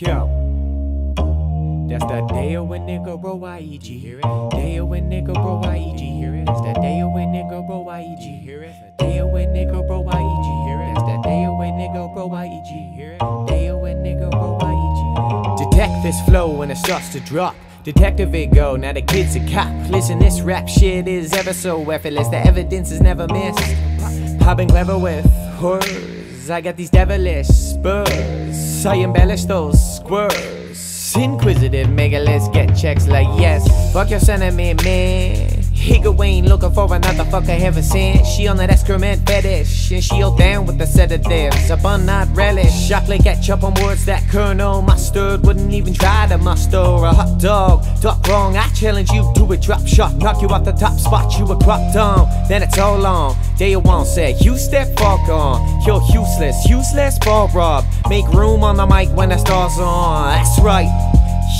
Yo. That's that Dale when nigga bro YEG. Hear it? Dale when nigga bro YEG. Hear it? That's that Dale when nigga bro YEG. Hear it? Dale when nigga bro YEG. Hear it? That's that Dale when nigga bro YEG. Hear it? Dale when nigga bro YEG. Detect this flow when it starts to drop. Detective it go, now the kid's a cop. Listen, this rap shit is ever so effortless. The evidence is never missed. I've been clever with I got these devilish spurs. I embellish those squirts. Inquisitive megaliths get checks like yes. Fuck your sentiment, man. Higa Wayne looking for another fucker heaven sent. She on that excrement fetish, and she all down with the sedatives. A bun not relish. Chocolate ketchup on words that Colonel Mustard wouldn't even try to muster. A hot dog, talk wrong. I challenge you to a drop shot, knock you off the top spot. You a crop down, then it's all on. Day one said, you step fuck on. You're useless, useless ball rob. Make room on the mic when the stars on. That's right.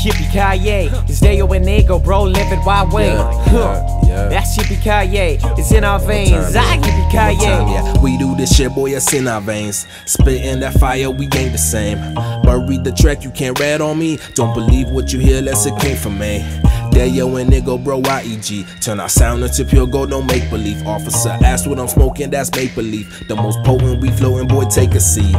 Yippee ki it's Dayo and Iggo, bro, live it my way. Yeah, Huh. Yeah, yeah. That's yippee ki it's in our veins. I yippee One time, yeah. We do this shit, boy, it's in our veins. Spitting that fire, we ain't the same. But read the track, you can't read on me. Don't believe what you hear, unless it came from me. There yo and nigga bro YEG Turn our sound into pure gold, no make believe Officer asked what I'm smoking, that's make believe The most potent we floating, boy take a seat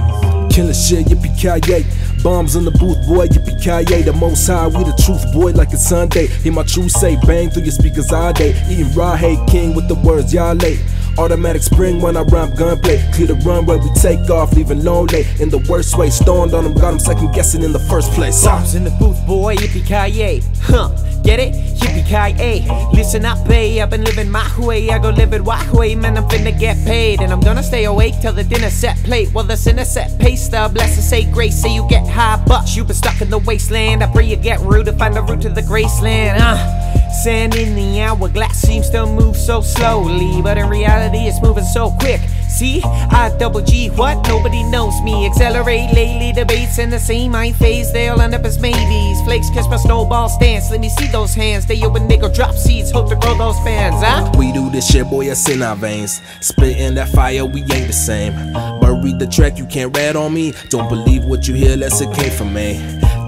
Killer shit, yippee ki Bombs in the booth, boy, yippee ki The most high, we the truth, boy, like it's Sunday. Hear my truth say, bang through your speakers all day. Eating raw hate king with the words, y'all late. Automatic spring when I rhyme gunplay. Clear the runway, we take off, leaving lonely. In the worst way, stoned on them, got second guessing in the first place. Ah. Bombs in the booth, boy, yippee ki Huh, get it? Yippee ki Listen up, hey, I've been living my way. I go live it my way, man, I'm finna get paid. And I'm gonna stay awake till the dinner set plate. While the sinner set pace, the blessed say grace. Say you get high, but you been stuck in the wasteland. I pray you get rude to find the route to the graceland. Uh. Sand in the hourglass seems to move so slowly, but in reality it's moving so quick. See, I double G, what? Nobody knows me. Accelerate lately, debates in the same mind phase. They'll end up as maybes. Flakes catch my snowball stance. Let me see those hands. They open nigga drop seeds, hope to grow those fans, huh? We do this shit, boy, it's in our veins. Spitting that fire, we ain't the same. But read the track, you can't read on me. Don't believe what you hear, unless it came from me.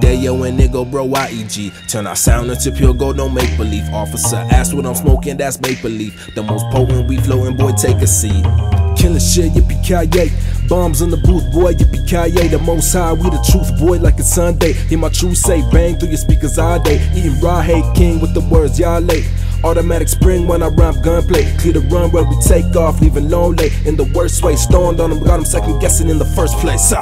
There yo and nigga bro YEG Turn our sound into pure gold, no make believe Officer asked what I'm smoking, that's make believe The most potent we floating, boy take a seat. Killing shit, yippee ki Bombs in the booth, boy, yippee ki The most high, we the truth, boy, like it's Sunday. Hear my truth say, bang through your speakers all day. Eating raw hate king with the words, y'all late. Automatic spring when I rhyme gunplay. Clear the runway, we take off, leaving lonely. In the worst way, stoned on them, got them second guessing in the first place.